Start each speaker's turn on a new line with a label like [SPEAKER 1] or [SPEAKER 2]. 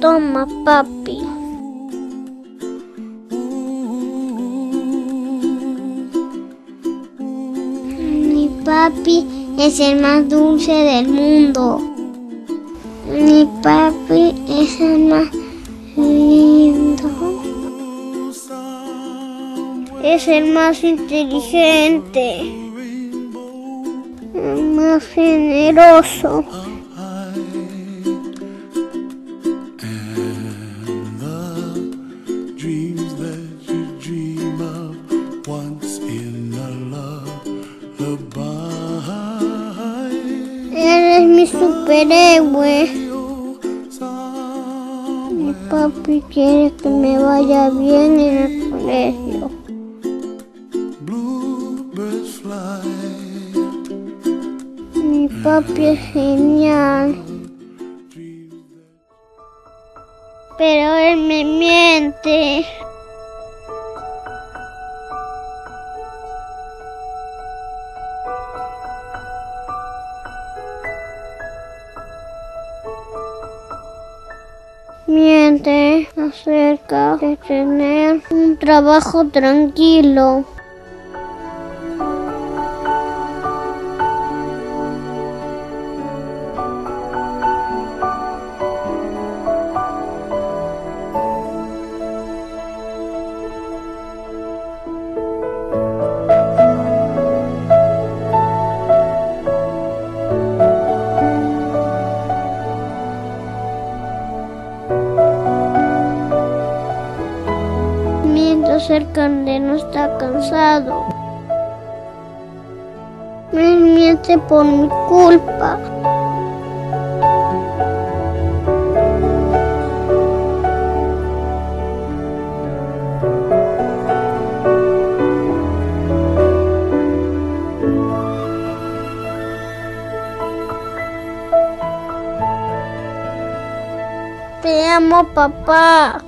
[SPEAKER 1] Toma, papi. Mi papi es el más dulce del mundo. Mi papi es el más lindo. Es el más inteligente. El más generoso.
[SPEAKER 2] Lullaby.
[SPEAKER 1] Él es mi superhéroe. Mi papi quiere que me vaya bien en el colegio. Mi papi es genial. Pero él me miente. Miente acerca de tener un trabajo tranquilo. El no está cansado. Él miente por mi culpa. Te amo, papá.